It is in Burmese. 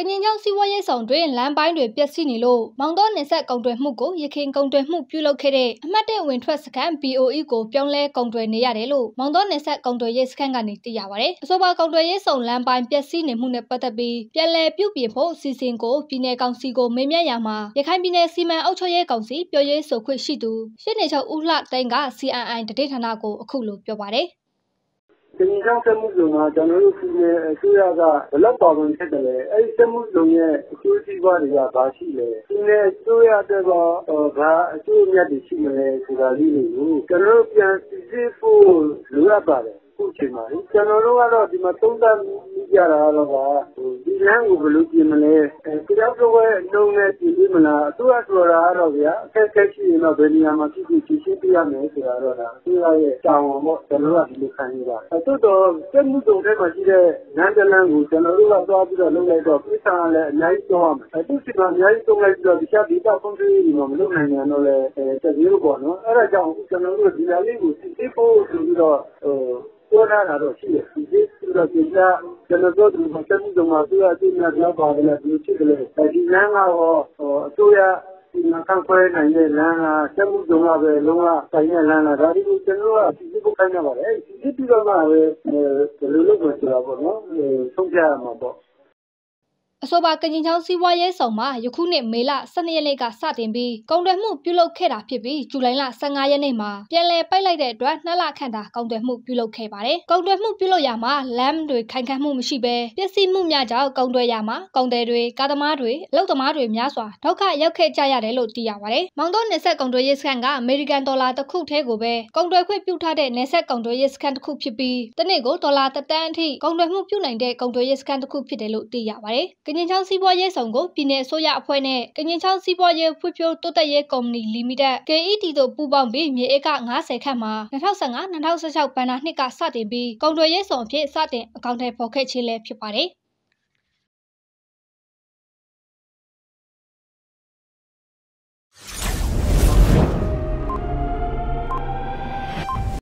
ကညင်ချောင်းစီးပွားရေးဆောင်တွင်လမ်းပိုင်းတွေပျက်စီးနေလို့မောင်တော်နေဆက်ကုံတွယ်မှုကိုရခင်ကုံတွယ်မှုပြုလုပ်ခဲ့တဲ့အမှတ်၁ဝင်ထွက်စခန်း BOE ကိုပြောင်းလဲကုံတွယ်နေရတယ်လို့မောင်တော်နေဆက်ကုံတွယ်ရေးစခန်းကနေသိရပါဗျ။အဆိုပါကုံတွယ်ရေးဆောင်လမ်းပိုင်းပျက်စီးနေမှုနဲ့ပတ်သက်ပြီးပြန်လည်ပြုပြင်ဖို့စီစဉ်ကိုပြည်내ကောင်စီကိုမေးမြန်းရမှာရခိုင်ပြည်နယ်စီမံအုပ်ချုပ်ရေးကောင်စီပြောရေးဆိုခွင့်ရှိသူရှစ်နေချုပ်ဦးလှသိန်းက CNI တတိဌာနကိုအခုလိုပြောပါတယ် ကရင်ချောင်းစက်မှုဇုံမှာ ကျွန်တော်တို့ ပြည်နယ်အစိုးရက ဘယ်လောက်ပါဝင်ဖြစ်တယ်လဲ အဲ့ဒီစက်မှုဇုံရဲ့ အကျိုးစီးပွားတွေက ဘာရှိလဲ ပြည်နယ်အစိုးရအတွက်ကဘာအကျိုးအမြတ်တွေ ရှိမလဲဆိုတာလေးတွေကို ကျွန်တော်တို့ ပြန်စစ်ဖို့ လိုအပ်ပါတယ်ခုချိန်မှာကျွန်တော်တို့ကတော့ ဒီမှာ သုံးသပ် ကြတာကတော့ဒီလမ်းကိုဘယ်လိုပြင်မလဲတရားတော်ရဲ့နှုံနဲ့ပြင်ပြီးမလားအစိုးရဆိုတာကတော့ဗျာအခက်အခဲရှိရင်တော့ဘယ်နေရာမှာဖြစ်ဖြစ်ရှင်းပြရမယ်ဆိုတာတော့ဒါအစိုးရရဲ့တာဝန်ပေါ့ကျွန်တော်တို့ကဒီလိုခံယူပါတယ်အတူတော့စက်မှုတုံထဲမှာရှိတဲ့လမ်းတလမ်းကိုကျွန်တော်တို့ကသွားပြီးတော့လုပ်လိုက်တော့ပြည်စာလည်းအများကြီးတော့ရမယ်အခုချိန်မှာအများကြီးတုံးလိုက်ပြီးတော့တခြားဒေသကွန်ထရီတွေမှာမလုပ်နိုင်ရင်တော့လည်းတကယ်လို့ပေါ့နော်အဲ့ဒါကြောင့်ကျွန်တော်တို့ဒီလာလေးကိုစစ်စစ်ဖို့ဆိုပြီးတော့ဟိုပြောထားတာတော့ရှိတယ်ဒီပြီးတော့ဒီက ကျွန်တော်တို့ဒီမှာစက်မှုတုံမှာသူကအကျိုးများပြောပါတယ်လေဒီဖြစ်တယ်ဒီလမ်းကတော့အစိုးရဒီမှာခံခွဲနိုင်တဲ့လမ်းကစက်မှုတုံကပဲလုံးဝဆိုင်တဲ့လမ်းလားဒါဒီကိုကျွန်တော်ကဒီကိုခိုင်းနေပါတယ်ဒီပြီးတော့မှပဲဘယ်လိုလုပ်မယ်ဆိုတာပေါ့နော်ဆုံးဖြတ်ရမှာပေါ့ အဆိုပါကရင်ချောင်းစီးပွားရေးဆောင်မှာယခုနှစ်မေလ12ရက်နေ့ကစတင်ပြီးကုန်သွယ်မှုပြုလုပ်ခဲ့တာဖြစ်ပြီးဇူလိုင်လ15ရက်နေ့မှာပြန်လည်ပိတ်လိုက်တဲ့အတွက်နှစ်လခန့်သာကုန်သွယ်မှုပြုလုပ်ခဲ့ပါတယ်။ကုန်သွယ်မှုပြုလုပ်ရမှာလမ်းတွေခိုင်ခံ့မှုမရှိဘဲပစ္စည်းမှုများကြောင့်ကုန်သွယ်ရမှာကုန်သည်တွေကားသမားတွေအလုပ်သမားတွေများစွာဒုက္ခရောက်ခဲ့ကြရတယ်လို့သိရပါတယ်။မောင်တော်နေဆက်ကုန်သွယ်ရေးစခန်းကအမေရိကန်ဒေါ်လာတစ်ခုထဲကိုပဲကုန်သွယ်ခွင့်ပြုထားတဲ့နေဆက်ကုန်သွယ်ရေးစခန်းတစ်ခုဖြစ်ပြီးတစ်နေ့ကိုဒေါ်လာတသန်းအထိကုန်သွယ်မှုပြုနိုင်တဲ့ကုန်သွယ်ရေးစခန်းတစ်ခုဖြစ်တယ်လို့သိရပါတယ်။ကညင်ချောင်းစီးပွားရေးဆောင်ကိုပြည်내အစိုးရအဖွဲ့နဲ့ကညင်ချောင်းစီးပွားရေးဖွံ့ဖြိုးတိုးတက်ရေးကုမ္ပဏီလီမိတက် KET တို့ပူးပေါင်းပြီးမြေဧက90ခန့်မှာ2015-2016ဘဏ္ဍာနှစ်ကစတင်ပြီးကုန်သွယ်ရေးဆောင်အဖြစ်စတင်အကောင့်ထဲပေါ်ခဲ့ခြင်းလည်းဖြစ်ပါတယ်